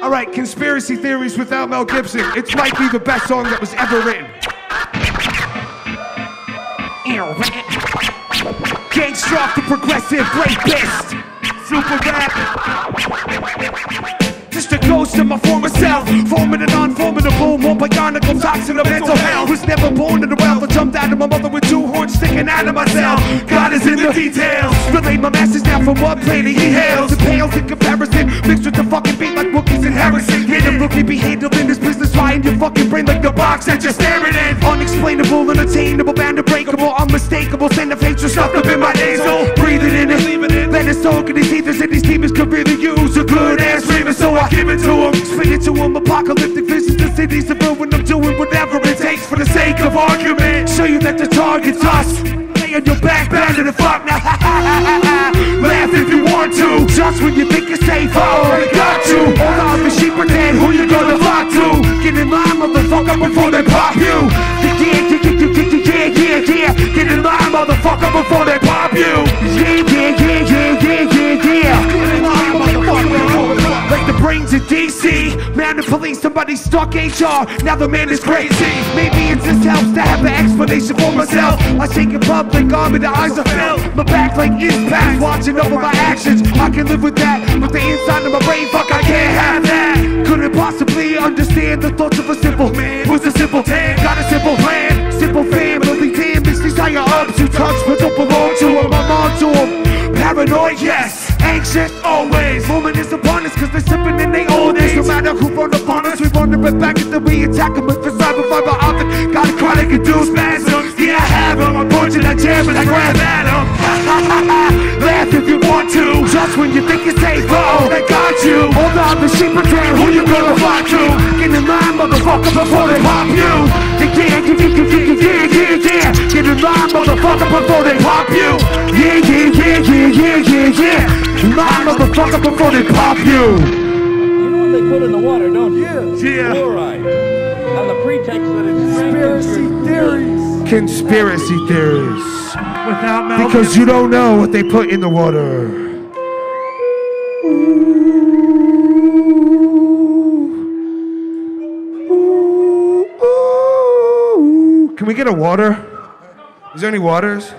All right, conspiracy theories without Mel Gibson. It might be the best song that was ever written. Gangstroph the progressive rapist. Super rap. Just a ghost of my former self, forming a non-formidable, more bionical toxin of mental health. Was never born in the wealth, I jumped out of my mother with two horns sticking out of myself. In the details. Relay my message now from what planet he hails. It pales in comparison, mixed with the fucking beat like Wookiees and Harrison. Hit a rookie be handled in this business, fly in your fucking brain like the box that you're staring in. Unexplainable, unattainable, bound unbreakable, unmistakable. Send a facial stuffed up in my nasal. Breathe it in it. Let it soak in these ethers and these demons could really use a good ass dreamer, so I give it to them. Explain it to them. Apocalyptic visions, the cities of ruin. I'm doing whatever it takes for the sake of argument. Show you that the target's us. On your back, bad to the fuck now. Laugh if you want to. Just when you think you're safe, I already got you. All out the sheep pretend who you gonna flock to. Get in line, motherfucker, before they pop you. Yeah, yeah, yeah, yeah, yeah, yeah. Get in line, motherfucker, before they pop you. Yeah, yeah, yeah, yeah, yeah, yeah, yeah. Get in line, motherfucker. Like the brains in DC. Man, the police, somebody stuck HR. Now the man is crazy. Maybe it just helps to have an explanation for myself. I shake in public, arm in the eyes are filled. My back like impact, watching over my actions. I can live with that, but the inside of my brain, fuck, I can't have that. Couldn't possibly understand the thoughts of a simple man. Who's a simple tan? Got a simple plan, simple family. Damn, it's these higher ups who touch but don't belong to them. I'm on to. Paranoid, yes. Anxious, always. Moment is upon us cause they're sipping in they old age. No matter who run upon us, we wonder it back until we attack them with the cyber fiber optic. Got a chronic induced spasms. Yeah, I have them. I'm punching that jam and I grab at them. Laugh if you want to. Just when you think you're safe, oh, they got you. Hold on, the sheep pretend who you gonna fly to. Get in line, motherfucker, before they pop you. Yeah, yeah, yeah, yeah, yeah, yeah, yeah. Get in line, motherfucker, before they pop you. Yeah, yeah, yeah, yeah, yeah, yeah, yeah. In line, motherfucker, before they pop. You Yeah. Fluoride. On the pretext that it's Conspiracy theories. Conspiracy theories. Without Mel Because you don't know what they put in the water. Can we get a water? Is there any waters?